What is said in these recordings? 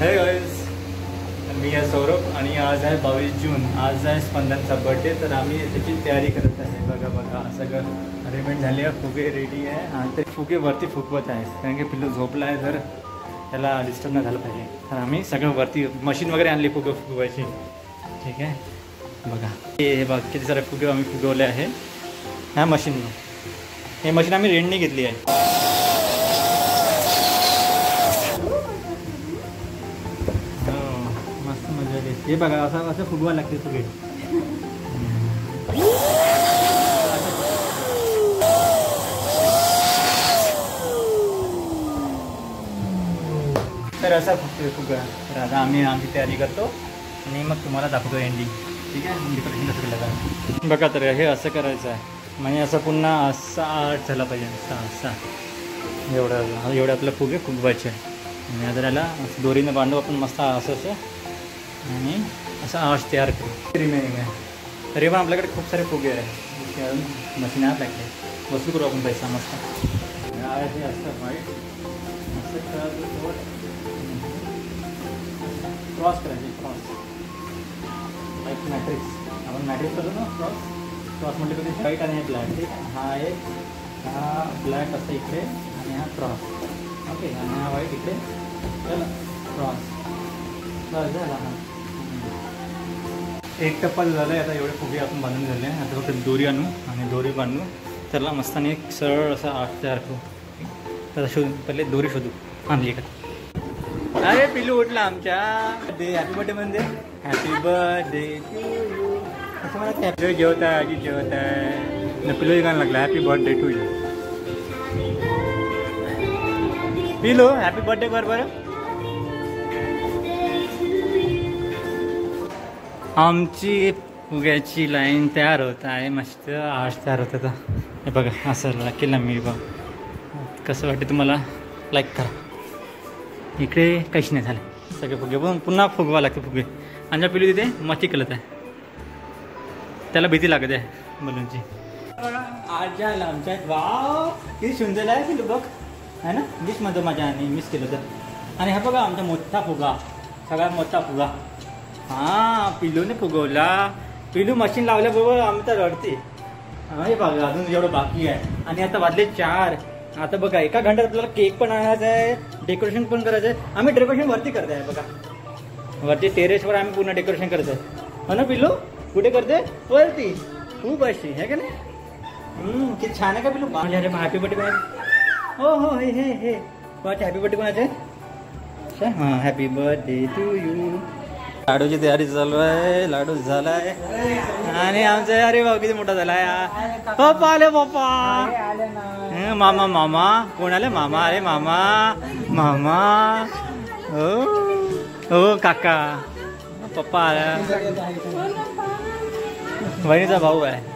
हे guys मी आहे सौरभ आज आहे बावीस जून। आज आहे स्पंदनचा बर्थडे तर आम्ही त्याची तयारी करत आहे बघा बघा सगळं अरेंजमेंट झाली फुगे रेडी आहे आणि ते फुगे वरती फुगवत आहे कारण की पिल्लू झोपला आहे तर त्याला डिस्टर्ब नाही झालं पाहिजे तर आम्ही वरती मशीन वगैरे आणली फुगे फुगवायची ठीक आहे बघा हे हे बघ किती सारे फुगे आम्ही फुगवले आहे ह्या मशीननं हे मशीन आम्ही रेंटने घेतली आहे हे बघा असं असं फुगवा लागते सगळे. तर असा फुगतो फुगा तर आता आम्ही आमची तयारी करतो आणि मग तुम्हाला दाखवतो एंडिंग ठीक आहे? कसं केलं बघा तर हे असं करायचं आहे. म्हणजे असं पुन्हा असा आर्ट झाला पाहिजे. असा असा एवढं एवढे आपलं फुगे फुगवायचे. आणि आता त्याला दोरीनं बांधव आपण मस्त असं असं. आणि असं आवाज़ तयार करू। रिमेनिंग आहे तरी पण आपल्याकडे खूप सारे फुगे आहे मशीन आहे आपल्याकडे वसूल करू आपण पैसा मस्त हे। असतं वाईट क्रॉस करायचे क्रॉस। Like matrix. आपण मॅट्रिक्स करतो ना क्रॉस। क्रॉस म्हणजे कधी व्हाईट आणि ब्लॅक ठीक हा? एक हा ब्लॅक असतं इकडे आणि हा क्रॉस। ओके आणि हा व्हाईट इकडे चला क्रॉस। बस झाला हा एक टप्पा झाला आहे आता एवढे फुगे आपण बांधून झाले. आता फक्त दोरी आणू आणि दोरी बांधू. त्याला मस्तानी एक सरळ असा आठ तयार करू. तर शोधू. पहिले दोरी शोधू. आणली का अरे पिलू उठला आमच्या. डे हॅपी बर्थडे म्हणजे हॅपी बर्थडे असं म्हणत हॅपी जेवत आहे आजी जेवत आहे पिलू गाणं बर्थडे टू यू पिलू हॅपी बर्थडे कर आमची फुग्याची लाईन तयार होत आहे मस्त आश तयार होत आता हे बघा असं केलं मी बघ. कसं वाटते तुम्हाला? लाईक करा. इकडे काहीच नाही झालं. सगळे फुगे पण पुन्हा फुगवा लागते फुगे. आणि पिलू तिथे मच्छी कलत आहे. त्याला भीती लागत आहे बलूनची आज आला आमच्या वाव किती सुंदर आहे पिलू बघ. आहे ना? मिस म्हणतो माझ्या आणि मिस केलं तर. आणि हा बघा आमचा मोठा फुगा. सगळ्यात मोठा फुगा. हाँ पिलूने फुगवला। पिलू मशीन लावल्याबरोबर आमचा रडते. हा हे बघा बाकी आणि आता वाजले चार. आता बघा एका घंट्यात आपल्याला केक पण आणायचा डेकोरेशन पण करायचं आम्ही डेकोरेशन वरती करत आहे बघा. वरती टेरेसवर आम्ही पूर्ण डेकोरेशन करत आहे. हो ना पिल्लू? कुठे करते? वरती. खूप अशी आहे का नाही? हम्म, किती छान आहे का पिल्लू? अरे हॅपी बर्थडे हो हो हे हे हे. कोणाचे हॅपी बर्थडे कोणाचे हाँ हॅपी बर्थडे टू यू लाडूची तयारी चालू आहे लाडू झालाय. आणि आमचा अरे भाऊ किती मोठा झालाय पप्पा आले पप्पा. मामा मामा. कोण आले? मामा अरे मामा. मामा. हो हो काका. पप्पा आला बहिणीचा भाऊ आहे.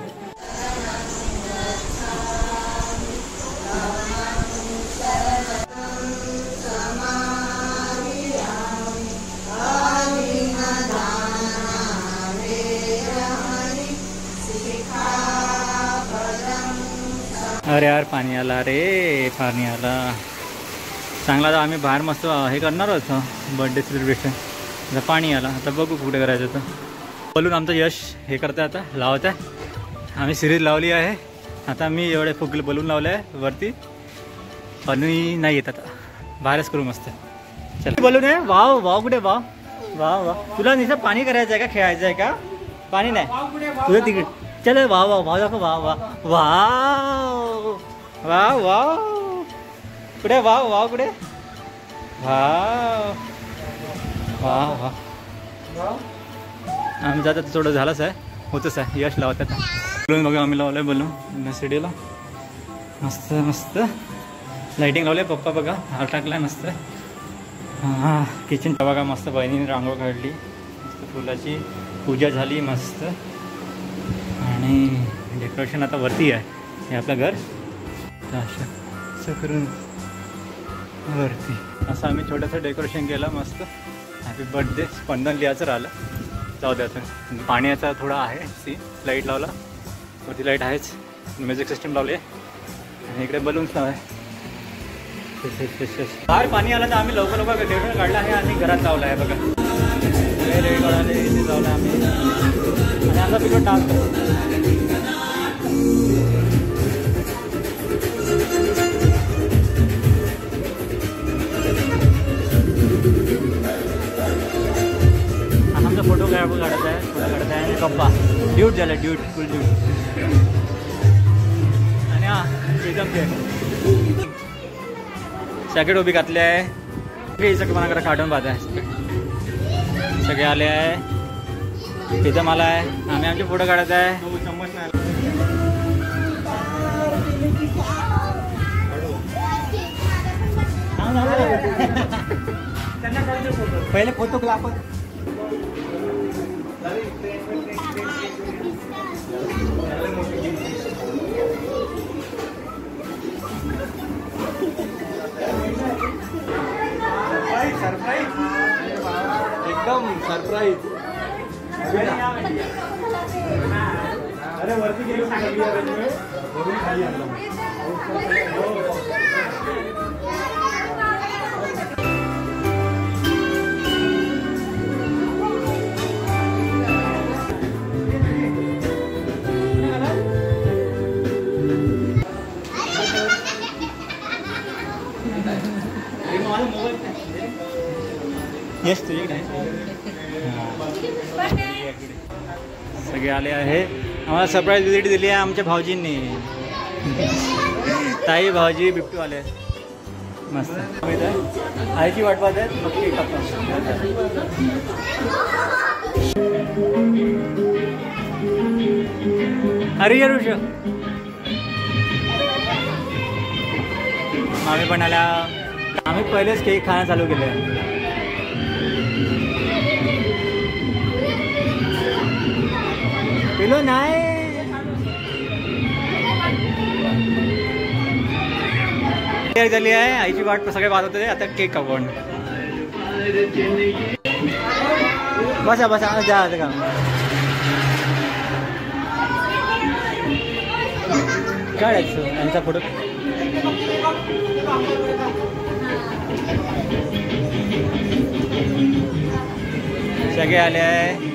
अरे यार पाणी आला. रे पाणी आला. चांगला तर आम्ही बाहेर मस्त हे करणार होतो बर्थडे सेलिब्रेशन आता पाणी आला. आता बघू कुठे करायचं तर बोलून आमचं यश हे करतं आता लावत आहे आम्ही सिरीज लावली आहे. आता मी एवढे फुगले बलून लावले आहे वरती. आणि नाही येत आता. बाहेरच करू मस्त. चल. बलून आहे वाव वाव कुठे वाव? वा वा तुला निसं पाणी करायचं आहे का खेळायचं आहे का? पाणी नाही. तुझं तिकीट. चल वाव वाव वाव दाखव वाव वाव वाव वाव वाव कुठे वाव वाव कुठे वाव वाव वाव आम्ही जातात थोडं झालंच आहे यश लावत आता बोलून बघा आम्ही लावलं बोलून सीडीला मस्त मस्त लाईटिंग लावले पप्पा बघा हार टाकलाय मस्त हाँ किचन बघा मस्त बहिणीने रांगोळ काढली मस्त फुलाची पूजा झाली मस्त आणि डेकोरेशन आता वरती आहे हे आपलं घर असं करून वरती असं आम्ही छोटंसं डेकोरेशन केलं मस्त हॅपी बर्थडे स्पंदन लिहायचं राहिलं जाऊ द्यायचं पाण्याचा थोडा आहे सी लाइट लावला वरती लाइट आहेच म्युझिक सिस्टम लावली आहे आणि इकडे बलून्स लाव बाहेर पाणी आलं तर आम्ही लवकर लवकर डेकोरेशन काढला आहे आणि घरात लावला आहे बघा रेड रेडी इथे लावला आम्ही आणि आमचा पिलो डान्स करतो हा आमचा फ़ोटो काय काढत आहे फ़ोटो काढत पप्पा ड्यूट झालं ड्यूट, फुल ड्यूट। आणि हा एकदम ते सॅकेट उभी घातली आहे सगळे सगळे काढून पाहत आहे सगळे आले आहे तिथं मला आहे आम्ही आमचे फ़ोटो काढत आहे पहिले फ़ोटो क्लाप एकदम सरप्राईज अरे वरती गेलो वरून खाली आणलं सगळे आले आहे. आम्हाला सरप्राईज विज़िट दिली आहे आमच्या भाऊजींनी. ताई, भाऊजी बिट्टू आले मस्त आईची वाट पाहत आहेत, मग केक अरे ऋष आम्ही पण आम्ही पहिलेच केक खाणं चालू केलं पिलो नाही. केक झाली आहे, आईची वाट सगळे वाजत होते, आता केक आपण. बसा बसा जा का काढायचं यांचा फ़ोटो. सगळे आले आहे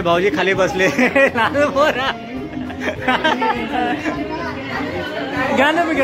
भाऊजी खाली बसले घ्या ना मी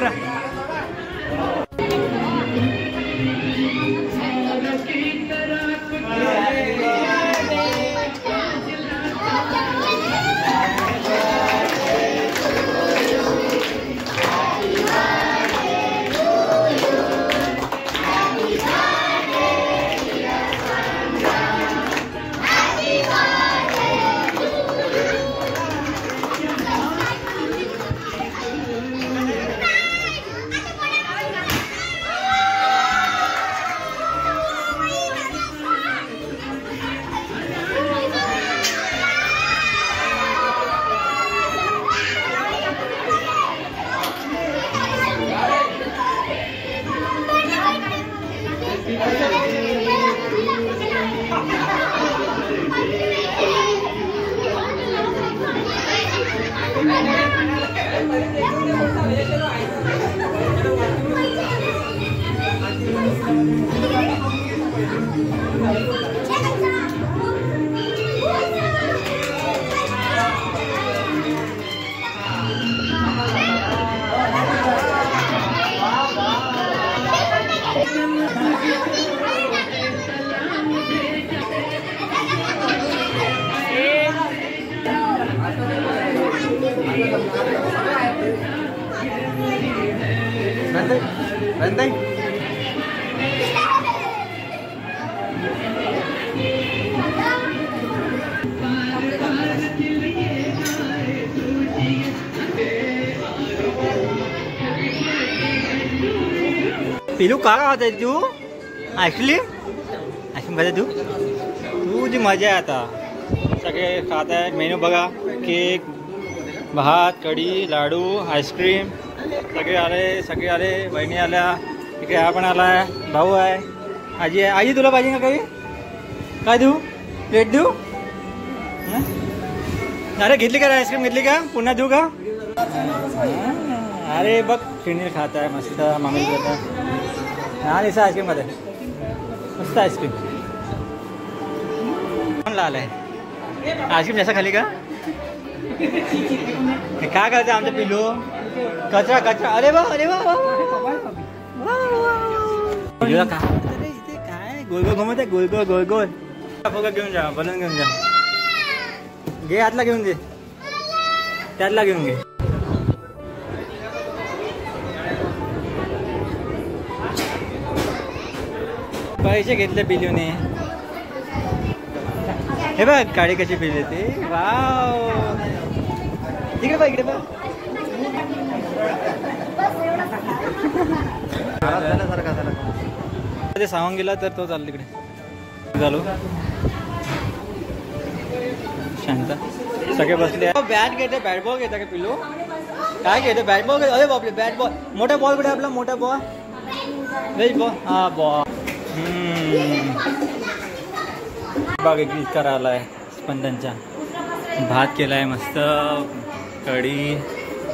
करा रंदाई पिलू का आहे तू आईस्क्रीम आईस्क्रीम खाते तू तुझी मज़ा आहे आता सगळे खात आहे मेनू बघा केक भात कढी लाडू आईस्क्रीम सगळे आले सगळे आले बहिणी आल्या, इकडे हा पण आलाय भाऊ आहे. आजी आहे. आजी तुला पाहिजे का काही? काय देऊ? प्लेट हं? अरे, घेतली का आईस्क्रीम घेतली का? पुन्हा देऊ का? अरे, बघ फिरनीर खात आहे मस्त मामी जात. हा निसा आईस्क्रीम खात आहे मस्त आईस्क्रीम कोण लाल आहे आईस्क्रीम जास्त खाली का? हे काय करते आमचं पिल्लू? कचरा कचरा। अरे वा अरे वा वा, वा, वा, वा, वा. पिल्लूला काय वाटतं रे इथे काय गोल गोल घुमत आहे गोल गोल गोल गोल। फुगा घेऊन जा बलून घेऊन जा घे आतला घेऊन घे त्यातला घेऊन घे पैसे घेतले पिल्लूने हे बघ काळी कशी पिली ते वाव इकडे बघ इकडे बघ ते सांगून गेला तर तो चालला तिकडे. चालू. शांत. सगळे बसले. बॅट घेते बॅट बॉल घेता का पिल्लू? काय घेते बॅट बॉल अरे बापरे बॅट बॉल मोठा बॉल कुठे आपला? मोठा बॉल वेज बॉल हा बॉल बाग एक इतका आलाय स्पंदनचा. भात केलाय मस्त. कढी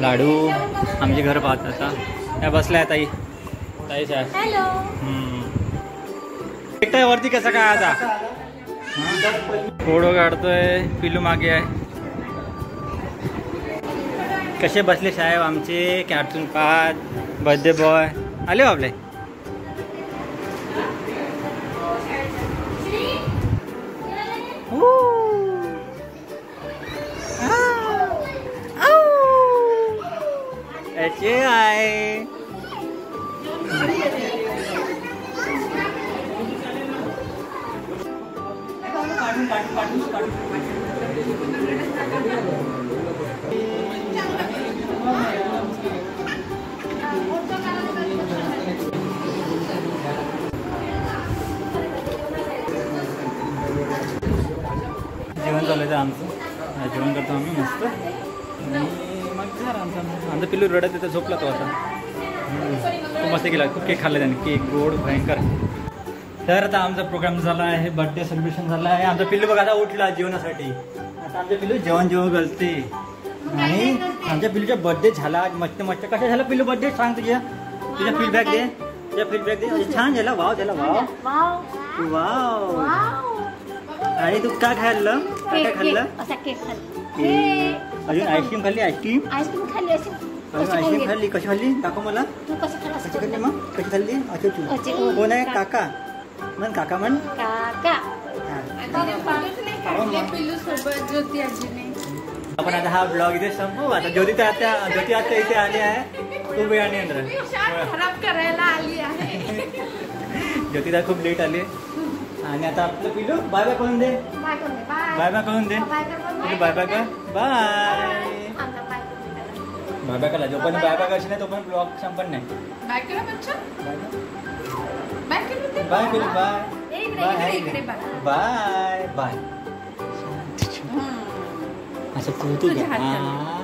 लाडू. आमचे घर पाहत आता बसल्या ताई। ताईच आहे हॅलो हम्म. एकटा वरती कसा काय आता फ़ोटो काढतोय पिल्लू मागे आहे कसे बसले साहेब आमचे कॅप्टन पाच बर्थडे बॉय। आले हो आपले याचे आहे जेवण चालू आहे आमचं जेवण करतो मस्त। आमचं पिल्लू रडत तिथं झोपला तो आता. मस्त केला खूप केक खाल्ला त्याने. केक गोड भयंकर. तर आता आमचा प्रोग्राम झाला आहे बर्थडे सेलिब्रेशन झाला आहे. आमचा पिल्लू बघा आता उठला जेवणासाठी. आता आमच्या पिल्लू जेवण जेवण घालते आणि आमच्या पिल्लूचा बर्थडे झाला. आज मस्त मस्त. कसा झाला पिल्लू बर्थडे सांग तुझ्या. तुझ्या फीडबॅक दे. तुझ्या फीडबॅक दे. छान झाला. वाव झाला. वाव वाव आणि तू काय खाल्लं? काय खाल्लं. केक. अजून आईस्क्रीम खाल्ली आईस्क्रीम आईस्क्रीम खाल्ली अशी आईस्क्रीम खाल्ली? कशी खाल्ली? दाखव मला. तू कशी खाल्ली? मग? कशी खाल्ली? अच्छा अच्छा. कोण आहे? काका. म्हण काका म्हण. काका. हा. पिल्लू सोबत ज्योती आजीने. आपण आता हा ब्लॉग इथे संपू. आता ज्योती आता ज्योती आता इथे आली आहे. खूप वेळाने येणार खराब करायला आली आहे. खूप लेट आली. आणि आता आपलं पिलू बाय बाय करून दे बाय करून दे बाय बाय बाय करून दे बाय कर पिलू बाय बाय कर बाय आमचा बाय करून दे. बाय बाय करा जोपर्यंत बाय बाय करशील नाही तोपर्यंत ब्लॉग संपत नाही बाय करा बच्चा बाय करू दे बाय पिलू बाय ए, इकडे, इकडे, इकडे बाय. बाय बाय असं तू तू तुझ्या हात हा